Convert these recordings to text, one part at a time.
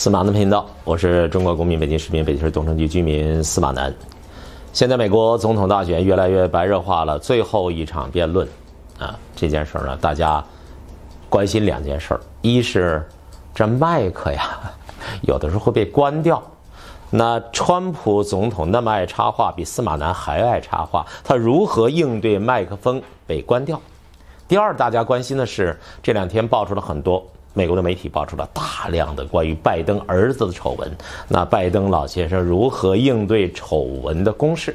司马南频道，我是中国公民，北京市民，北京市东城区居民司马南。现在美国总统大选越来越白热化了，最后一场辩论，啊，这件事儿呢，大家关心两件事儿：一是这麦克呀，有的时候会被关掉。那川普总统那么爱插话，比司马南还爱插话，他如何应对麦克风被关掉？第二，大家关心的是这两天爆出了很多。美国的媒体爆出了大量的关于拜登儿子的丑闻，那拜登老先生如何应对丑闻的攻势？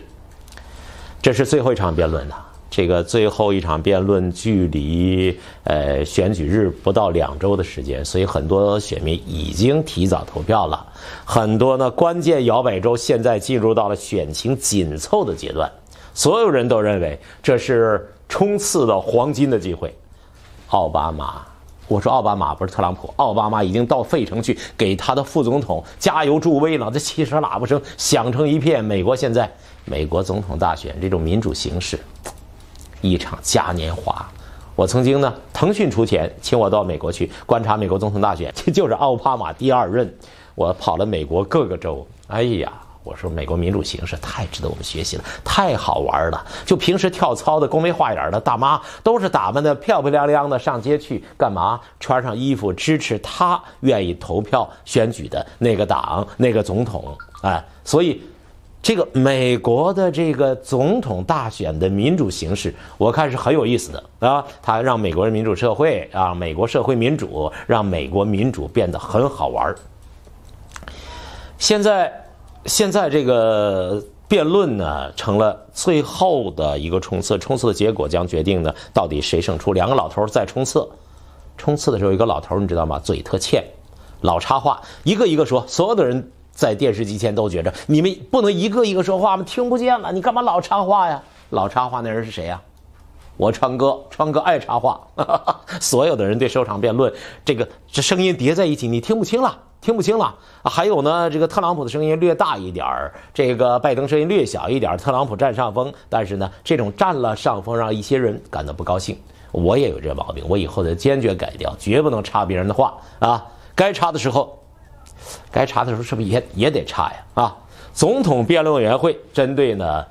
这是最后一场辩论了，这个最后一场辩论距离呃选举日不到两周的时间，所以很多选民已经提早投票了，很多呢关键摇摆州现在进入到了选情紧凑的阶段，所有人都认为这是冲刺的黄金的机会，奥巴马。我说奥巴马不是特朗普，奥巴马已经到费城去给他的副总统加油助威了。这汽车喇叭声响成一片。美国现在，美国总统大选这种民主形式，一场嘉年华。我曾经呢，腾讯出钱请我到美国去观察美国总统大选，这就是奥巴马第二任。我跑了美国各个州，哎呀。我说美国民主形式太值得我们学习了，太好玩了。就平时跳操的、工没画眼的大妈，都是打扮的漂漂亮亮的上街去干嘛？穿上衣服支持他愿意投票选举的那个党、那个总统。哎，所以这个美国的这个总统大选的民主形式，我看是很有意思的啊。它让美国人民主社会啊，美国社会民主，让美国民主变得很好玩。现在。现在这个辩论呢，成了最后的一个冲刺，冲刺的结果将决定呢，到底谁胜出。两个老头在冲刺，冲刺的时候，一个老头你知道吗？嘴特欠，老插话，一个一个说。所有的人在电视机前都觉着，你们不能一个一个说话吗？听不见了，你干嘛老插话呀？老插话那人是谁呀？我川哥，川哥爱插话。所有的人对收场辩论，这个这声音叠在一起，你听不清了。听不清了啊！还有呢，这个特朗普的声音略大一点儿，这个拜登声音略小一点儿，特朗普占上风。但是呢，这种占了上风让一些人感到不高兴。我也有这毛病，我以后得坚决改掉，绝不能插别人的话啊！该插的时候，该插的时候是不是也也得插呀？啊！总统辩论委员会针对呢。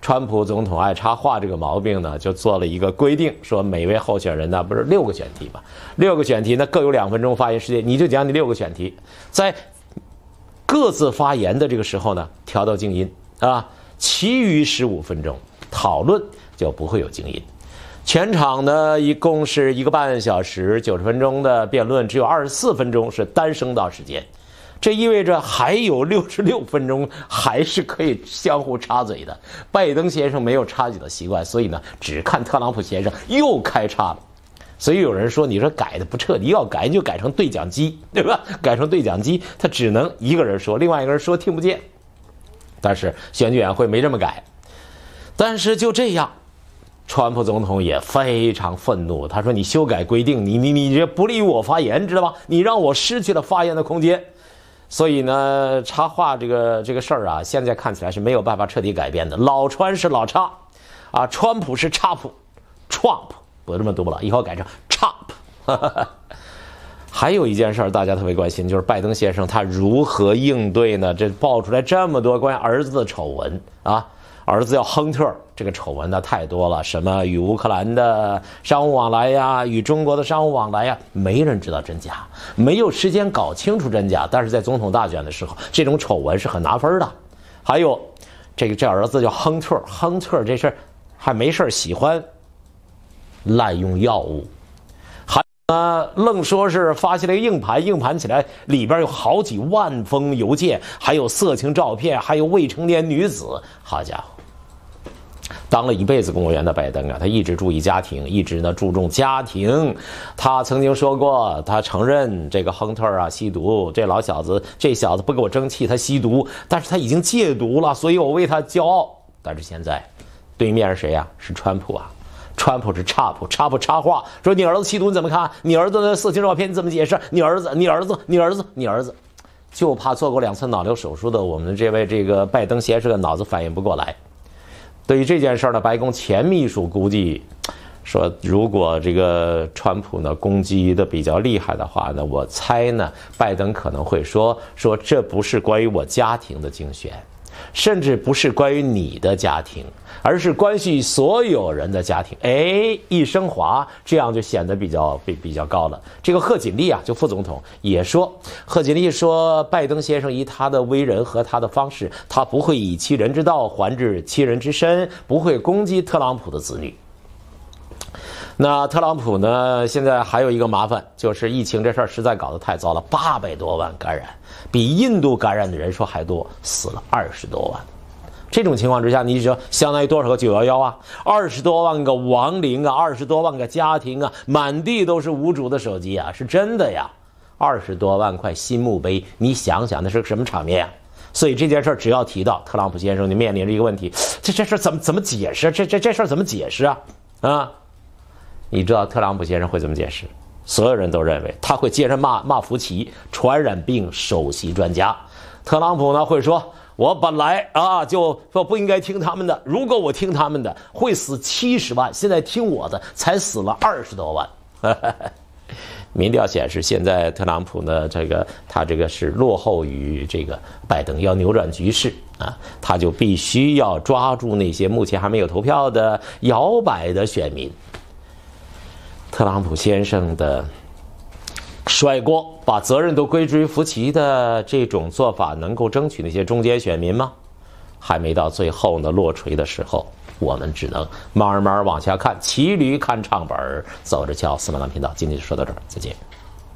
川普总统爱插话这个毛病呢，就做了一个规定，说每位候选人呢不是六个选题嘛，六个选题呢各有两分钟发言时间，你就讲你六个选题，在各自发言的这个时候呢，调到静音啊，其余十五分钟讨论就不会有静音。全场呢一共是一个半小时，九十分钟的辩论，只有二十四分钟是单声道时间。这意味着还有六十六分钟还是可以相互插嘴的。拜登先生没有插嘴的习惯，所以呢，只看特朗普先生又开叉了。所以有人说：“你说改的不彻底，要改你就改成对讲机，对吧？改成对讲机，他只能一个人说，另外一个人说听不见。”但是选举委员会没这么改。但是就这样，川普总统也非常愤怒。他说：“你修改规定，你你你这不利于我发言，知道吧？你让我失去了发言的空间。”所以呢，插画这个这个事儿啊，现在看起来是没有办法彻底改变的。老川是老插，啊，川普是插普，Trump 不这么读了，以后改成 Trump。还有一件事儿，大家特别关心，就是拜登先生他如何应对呢？这爆出来这么多关于儿子的丑闻啊！儿子叫亨特，这个丑闻呢太多了，什么与乌克兰的商务往来呀，与中国的商务往来呀，没人知道真假，没有时间搞清楚真假。但是在总统大选的时候，这种丑闻是很拿分的。还有，这个这儿子叫亨特，亨特这事儿还没事喜欢滥用药物，还呃愣说是发现了一个硬盘，硬盘起来里边有好几万封邮件，还有色情照片，还有未成年女子，好家伙！当了一辈子公务员的拜登啊，他一直注意家庭，一直呢注重家庭。他曾经说过，他承认这个亨特啊吸毒，这老小子，这小子不给我争气，他吸毒，但是他已经戒毒了，所以我为他骄傲。但是现在，对面是谁呀？是川普啊！川普是插普，插普插话说：“你儿子吸毒你怎么看？你儿子的色情照片你怎么解释？你儿子，你儿子，你儿子，你儿子，就怕做过两次脑瘤手术的我们这位这个拜登先生的脑子反应不过来。”对于这件事儿呢，白宫前秘书估计，说如果这个川普呢攻击的比较厉害的话呢，我猜呢，拜登可能会说说这不是关于我家庭的竞选，甚至不是关于你的家庭，而是关系所有人的家庭。哎，一升华，这样就显得比较比比较高了。这个贺锦丽啊，就副总统也说，贺锦丽说，拜登先生以他的为人和他的方式，他不会以其人之道还治其人之身，不会攻击特朗普的子女。那特朗普呢？现在还有一个麻烦，就是疫情这事儿实在搞得太糟了，八百多万感染，比印度感染的人数还多，死了二十多万。这种情况之下，你说相当于多少个九幺幺啊？二十多万个亡灵啊，二十多万个家庭啊，满地都是无主的手机啊，是真的呀！二十多万块新墓碑，你想想那是个什么场面啊？所以这件事儿只要提到特朗普先生，就面临着一个问题：这这事儿怎么怎么解释？这这这事儿怎么解释啊？啊？你知道特朗普先生会怎么解释？所有人都认为他会接着骂骂福奇，传染病首席专家。特朗普呢会说：“我本来啊就说不应该听他们的，如果我听他们的，会死七十万，现在听我的才死了二十多万。”民调显示，现在特朗普呢，这个他这个是落后于这个拜登，要扭转局势啊，他就必须要抓住那些目前还没有投票的摇摆的选民。特朗普先生的甩锅，把责任都归之于福奇的这种做法，能够争取那些中间选民吗？还没到最后呢，落锤的时候，我们只能慢慢往下看，骑驴看唱本，走着瞧。司马南频道，今天就说到这儿，再见。